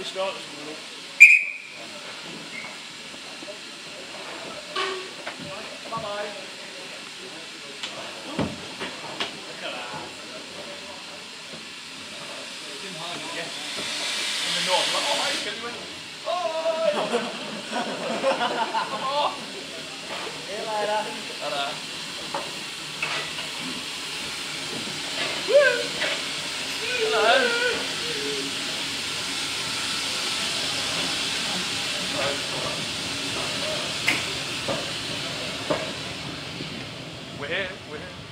early start this morning. Bye-bye. Look at that. Didn't hardly in the north. Like, oh, hi, Kelly went, oh! oh! See you later. Ta-da. with it.